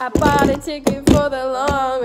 I bought a ticket for the long.